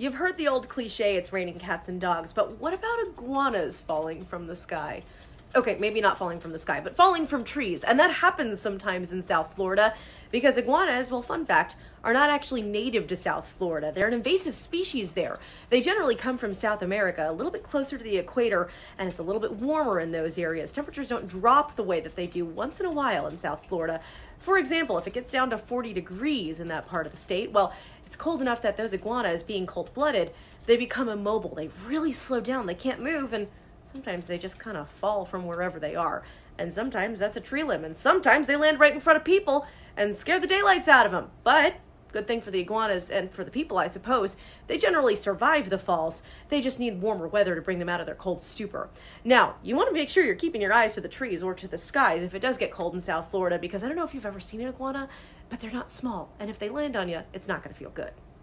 You've heard the old cliche, it's raining cats and dogs, but what about iguanas falling from the sky? Okay, maybe not falling from the sky, but falling from trees. And that happens sometimes in South Florida because iguanas, well, fun fact, are not actually native to South Florida. They're an invasive species there. They generally come from South America, a little bit closer to the equator, and it's a little bit warmer in those areas. Temperatures don't drop the way that they do once in a while in South Florida. For example, if it gets down to 40 degrees in that part of the state, well, it's cold enough that those iguanas, being cold blooded, they become immobile. They really slow down. They can't move, and sometimes they just kind of fall from wherever they are. And sometimes that's a tree limb, and sometimes they land right in front of people and scare the daylights out of them. But good thing for the iguanas and for the people, I suppose, they generally survive the falls. They just need warmer weather to bring them out of their cold stupor. Now, you want to make sure you're keeping your eyes to the trees or to the skies if it does get cold in South Florida, because I don't know if you've ever seen an iguana, but they're not small. And if they land on you, it's not going to feel good.